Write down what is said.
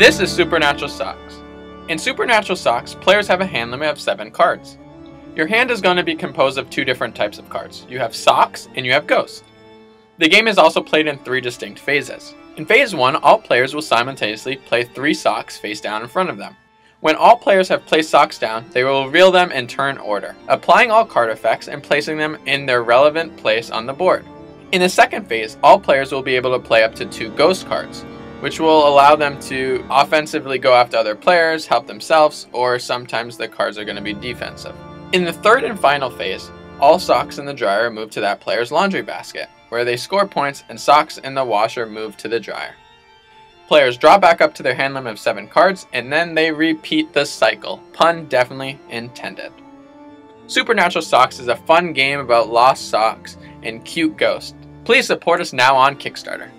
This is Supernatural Socks. In Supernatural Socks, players have a hand limit of 7 cards. Your hand is going to be composed of two different types of cards. You have Socks and you have Ghost. The game is also played in three distinct phases. In phase 1, all players will simultaneously play 3 Socks face down in front of them. When all players have placed Socks down, they will reveal them in turn order, applying all card effects and placing them in their relevant place on the board. In the second phase, all players will be able to play up to two Ghost cards, which will allow them to offensively go after other players, help themselves, or sometimes the cards are going to be defensive. In the third and final phase, all socks in the dryer move to that player's laundry basket, where they score points and socks in the washer move to the dryer. Players draw back up to their hand limit of 7 cards, and then they repeat the cycle. Pun definitely intended. Supernatural Socks is a fun game about lost socks and cute ghosts. Please support us now on Kickstarter.